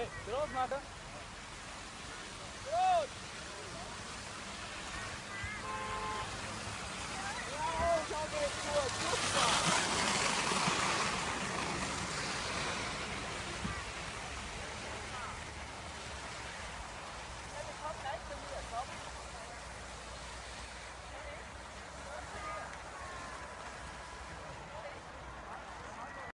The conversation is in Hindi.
Hey, Firoz Mata.